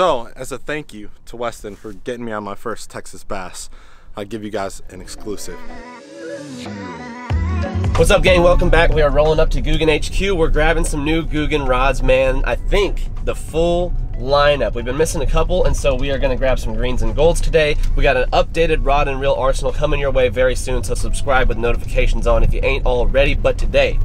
So, as a thank you to Westin for getting me on my first Texas bass, I'll give you guys an exclusive. What's up gang, welcome back. We are rolling up to Googan HQ. We're grabbing some new Googan rods, man. I think the full lineup. We've been missing a couple, and so we are gonna grab some greens and golds today. We got an updated rod and reel arsenal coming your way very soon, so subscribe with notifications on if you ain't already. But today,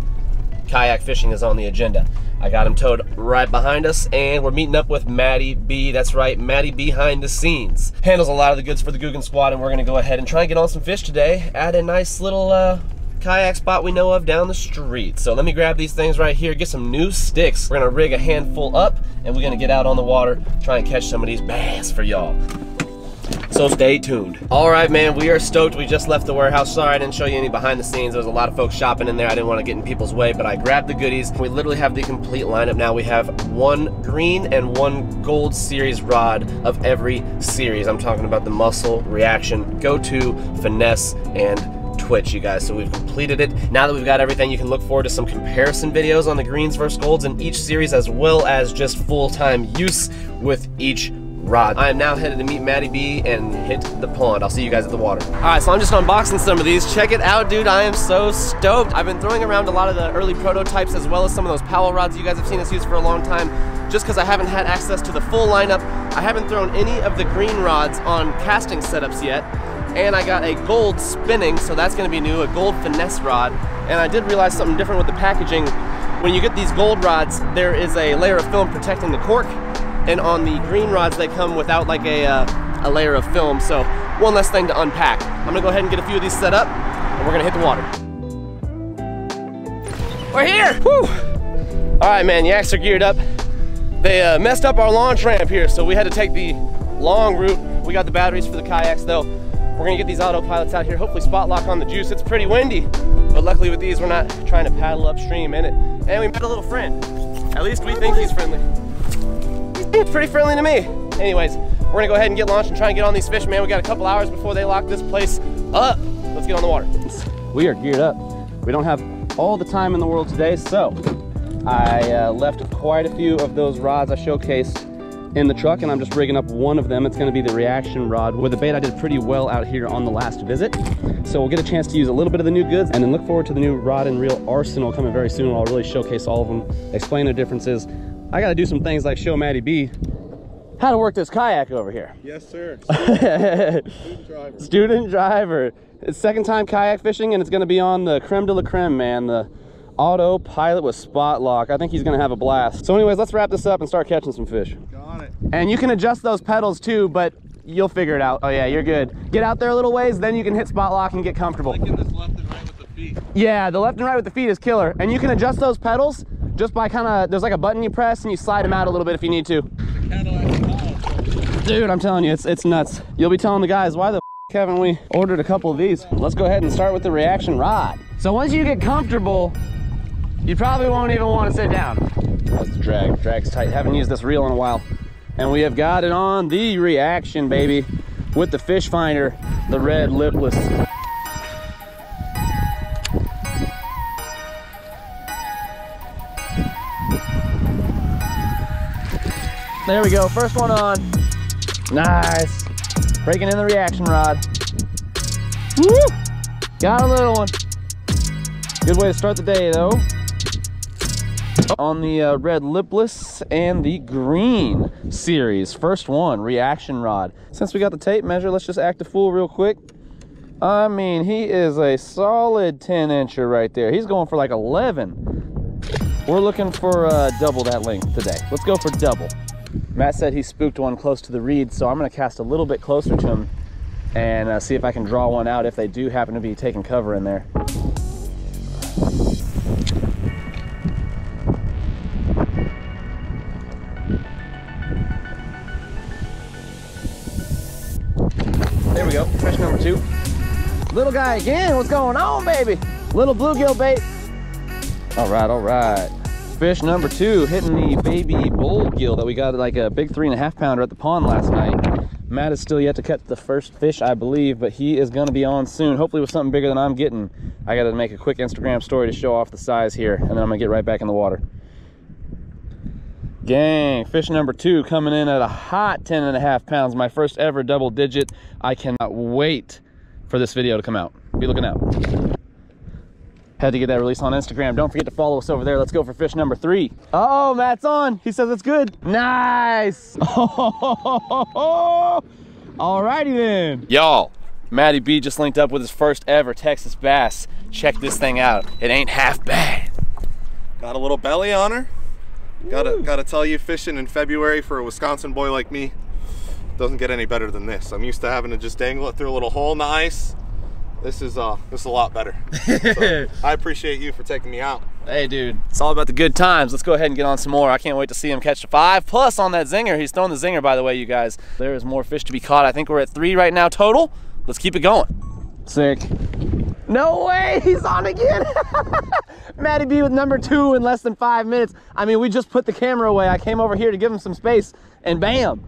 kayak fishing is on the agenda. I got him towed right behind us, and we're meeting up with Maddie B. That's right, Maddie behind the scenes. Handles a lot of the goods for the Googan squad, and we're gonna go ahead and try and get on some fish today at a nice little uh, kayak spot we know of down the street. So let me grab these things right here, get some new sticks. We're gonna rig a handful up, and we're gonna get out on the water, try and catch some of these bass for y'all. So stay tuned. All right, man, we are stoked. We just left the warehouse. Sorry I didn't show you any behind the scenes. There was a lot of folks shopping in there. I didn't want to get in people's way, but I grabbed the goodies. We literally have the complete lineup now. We have one green and one gold series rod of every series. I'm talking about the muscle, reaction, go-to, finesse, and Twitch, you guys. So we've completed it. Now that we've got everything, you can look forward to some comparison videos on the greens versus golds in each series, as well as just full-time use with each rod. I am now headed to meet Maddie B and hit the pond. I'll see you guys at the water. All right, so I'm just unboxing some of these. Check it out, dude. I am so stoked. I've been throwing around a lot of the early prototypes as well as some of those Powell rods you guys have seen us use for a long time just because I haven't had access to the full lineup. I haven't thrown any of the green rods on casting setups yet. And I got a gold spinning, so that's gonna be new, a gold finesse rod. And I did realize something different with the packaging. When you get these gold rods, there is a layer of film protecting the cork and on the green rods they come without like a, uh, a layer of film. So one less thing to unpack. I'm gonna go ahead and get a few of these set up and we're gonna hit the water. We're here! Whew. all right man yaks are geared up. They uh, messed up our launch ramp here so we had to take the long route. We got the batteries for the kayaks though. We're gonna get these autopilots out here. Hopefully spot lock on the juice. It's pretty windy but luckily with these we're not trying to paddle upstream in it and we met a little friend. At least we think he's friendly it's pretty friendly to me. Anyways, we're gonna go ahead and get launched and try and get on these fish, man. We got a couple hours before they lock this place up. Let's get on the water. We are geared up. We don't have all the time in the world today, so I uh, left quite a few of those rods I showcased in the truck and I'm just rigging up one of them. It's gonna be the reaction rod. With the bait I did pretty well out here on the last visit. So we'll get a chance to use a little bit of the new goods and then look forward to the new rod and reel arsenal coming very soon. I'll really showcase all of them, explain the differences, I got to do some things like show Maddie B how to work this kayak over here. Yes, sir. Student, Student driver. Student driver. It's second time kayak fishing, and it's going to be on the creme de la creme, man. The autopilot with spot lock. I think he's going to have a blast. So anyways, let's wrap this up and start catching some fish. Got it. And you can adjust those pedals too, but you'll figure it out. Oh yeah, you're good. Get out there a little ways, then you can hit spot lock and get comfortable. Like this left and right with the feet. Yeah, the left and right with the feet is killer. And you can adjust those pedals just by kind of, there's like a button you press and you slide them out a little bit if you need to. Dude, I'm telling you, it's, it's nuts. You'll be telling the guys, why the haven't we ordered a couple of these? Let's go ahead and start with the reaction rod. So once you get comfortable, you probably won't even want to sit down. That's the drag, drag's tight. Haven't used this reel in a while. And we have got it on the reaction, baby, with the fish finder, the red lipless. There we go, first one on. Nice. Breaking in the reaction rod. Woo! Got a little one. Good way to start the day though. On the uh, red lipless and the green series. First one, reaction rod. Since we got the tape measure, let's just act a fool real quick. I mean, he is a solid 10 incher right there. He's going for like 11. We're looking for uh, double that length today. Let's go for double. Matt said he spooked one close to the reed, so I'm going to cast a little bit closer to him and uh, see if I can draw one out if they do happen to be taking cover in there. There we go, fish number two. Little guy again, what's going on, baby? Little bluegill bait. All right, all right fish number two hitting the baby bluegill that we got like a big three and a half pounder at the pond last night matt is still yet to catch the first fish i believe but he is going to be on soon hopefully with something bigger than i'm getting i got to make a quick instagram story to show off the size here and then i'm gonna get right back in the water Gang, fish number two coming in at a hot 10 and a half pounds. My first ever double digit. I cannot wait for this video to come out. Be looking out. Had to get that release on Instagram. Don't forget to follow us over there. Let's go for fish number three. Oh, Matt's on. He says it's good. Nice. Oh, all righty then. Y'all, Matty B just linked up with his first ever Texas bass. Check this thing out. It ain't half bad. Got a little belly on her. Gotta gotta tell you, fishing in February for a Wisconsin boy like me doesn't get any better than this. I'm used to having to just dangle it through a little hole in the ice. This is uh this is a lot better. So, I appreciate you for taking me out. Hey, dude, it's all about the good times. Let's go ahead and get on some more. I can't wait to see him catch a five plus on that zinger. He's throwing the zinger, by the way, you guys. There is more fish to be caught. I think we're at three right now total. Let's keep it going. Sick. No way, he's on again. Matty B with number two in less than five minutes. I mean, we just put the camera away. I came over here to give him some space and bam.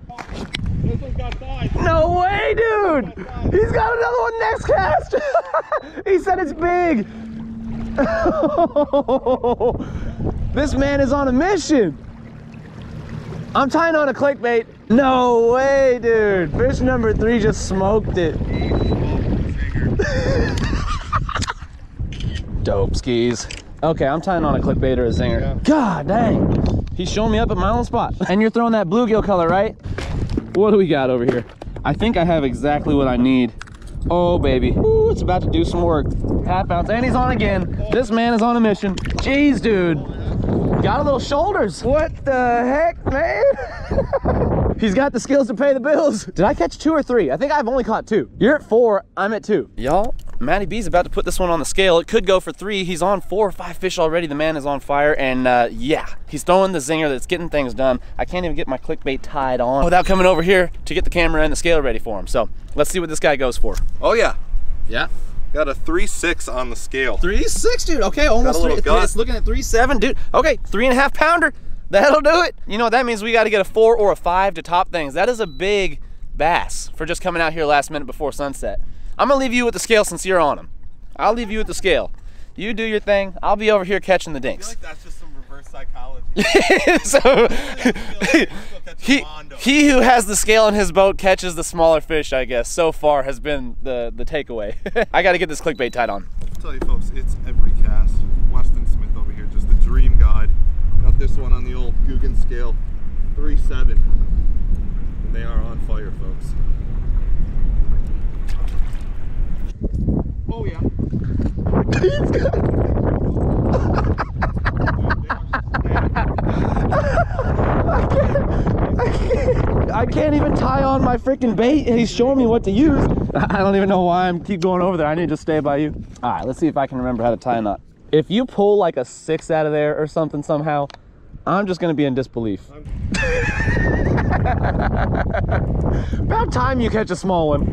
No way, dude. He's got another one next cast. he said it's big. this man is on a mission. I'm tying on a clickbait. No way, dude. Fish number three just smoked it. Dope skis. Okay, I'm tying on a clickbait or a zinger. Yeah. God dang. He's showing me up at my own spot. And you're throwing that bluegill color, right? What do we got over here? I think I have exactly what I need. Oh, baby. Ooh, it's about to do some work. Half ounce, and he's on again. This man is on a mission. Jeez, dude. Got a little shoulders. What the heck, man? he's got the skills to pay the bills. Did I catch two or three? I think I've only caught two. You're at four, I'm at two. Y'all, Matty B's about to put this one on the scale. It could go for three. He's on four or five fish already. The man is on fire. And uh, yeah, he's throwing the zinger that's getting things done. I can't even get my clickbait tied on without coming over here to get the camera and the scale ready for him. So let's see what this guy goes for. Oh yeah. Yeah. Got a three six on the scale. Three six, dude. Okay, almost three. three it's looking at three seven, dude. Okay, three and a half pounder. That'll do it. You know, what that means we got to get a four or a five to top things. That is a big bass for just coming out here last minute before sunset. I'm gonna leave you with the scale since you're on them. I'll leave you with the scale. You do your thing. I'll be over here catching the dinks. I feel like that's just some reverse psychology. so he, he who has the scale in his boat catches the smaller fish, I guess. So far has been the, the takeaway. I got to get this clickbait tied on. I'll tell you folks, it's every cast. Westin Smith over here, just the dream guide. This one on the old Googan scale, 3.7. And they are on fire, folks. Oh yeah. I can't even tie on my freaking bait and he's showing me what to use. I don't even know why I'm keep going over there. I need to stay by you. All right, let's see if I can remember how to tie a knot. If you pull like a six out of there or something somehow, I'm just gonna be in disbelief. About time you catch a small one.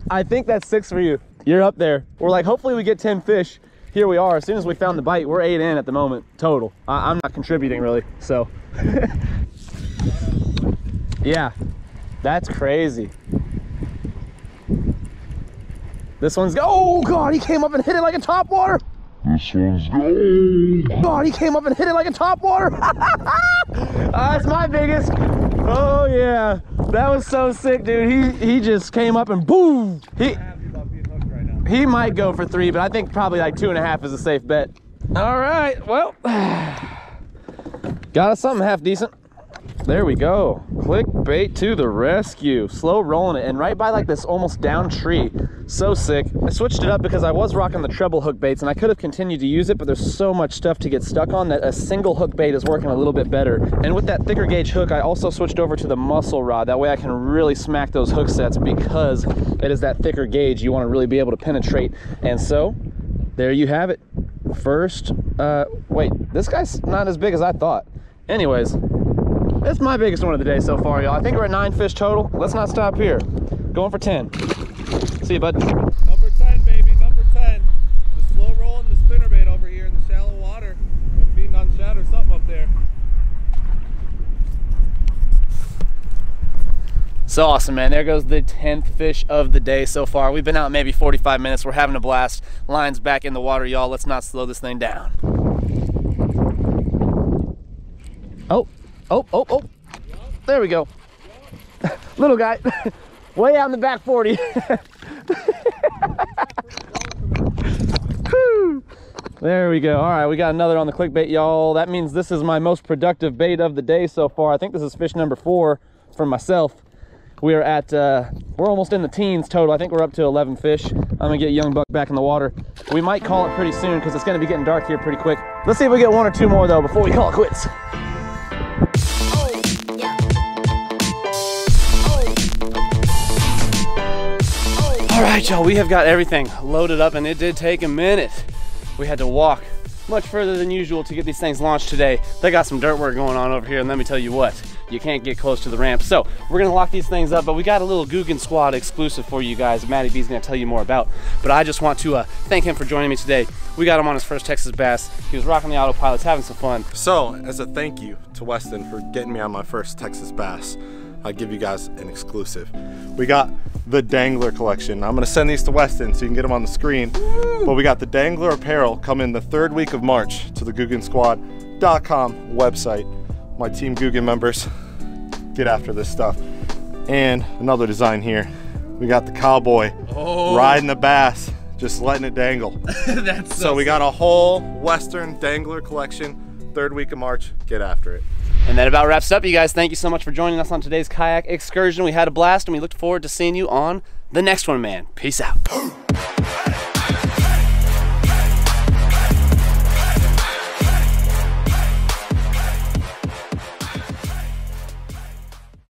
I think that's six for you. You're up there. We're like, hopefully we get 10 fish. Here we are. As soon as we found the bite, we're eight in at the moment, total. I I'm not contributing really, so. Yeah, that's crazy. This one's, oh God, he came up and hit it like a top water. This one's gold. God, he came up and hit it like a top water. Oh, that's my biggest. Oh yeah, that was so sick, dude. He he just came up and boom. He he might go for three, but I think probably like two and a half is a safe bet. All right, well, got us something half decent. There we go. Clickbait to the rescue. Slow rolling it and right by like this almost down tree. So sick. I switched it up because I was rocking the treble hook baits and I could have continued to use it, but there's so much stuff to get stuck on that a single hook bait is working a little bit better. And with that thicker gauge hook, I also switched over to the muscle rod. That way I can really smack those hook sets because it is that thicker gauge you want to really be able to penetrate. And so there you have it. First, uh, wait, this guy's not as big as I thought. Anyways, it's my biggest one of the day so far, y'all. I think we're at nine fish total. Let's not stop here. Going for 10. See you, bud. Number 10, baby, number 10. The slow rolling the spinnerbait over here in the shallow water. And feeding on shad or something up there. So awesome, man. There goes the 10th fish of the day so far. We've been out maybe 45 minutes. We're having a blast. Lines back in the water, y'all. Let's not slow this thing down. Oh, Oh, oh. There we go. Little guy. Way out in the back 40. There we go. All right, we got another on the clickbait, y'all. That means this is my most productive bait of the day so far. I think this is fish number four for myself. We are at, uh, we're almost in the teens total. I think we're up to 11 fish. I'm gonna get Young Buck back in the water. We might call it pretty soon because it's gonna be getting dark here pretty quick. Let's see if we get one or two more though before we call it quits. Right, y'all, we have got everything loaded up and it did take a minute. We had to walk much further than usual to get these things launched today. They got some dirt work going on over here and let me tell you what, you can't get close to the ramp. So we're gonna lock these things up, but we got a little Googan Squad exclusive for you guys. Matty B's gonna tell you more about, but I just want to uh, thank him for joining me today. We got him on his first Texas Bass. He was rocking the autopilots, having some fun. So, as a thank you to Westin for getting me on my first Texas bass, I give you guys an exclusive. We got the Dangler collection. I'm gonna send these to Westin so you can get them on the screen. But we got the Dangler apparel coming the third week of March to the GooganSquad.com website. My Team Googan members get after this stuff. And another design here. We got the cowboy oh. riding the bass, just letting it dangle. That's So we got a whole Western Dangler collection, third week of March. Get after it. And that about wraps up, you guys. Thank you so much for joining us on today's kayak excursion. We had a blast and we look forward to seeing you on the next one, man. Peace out.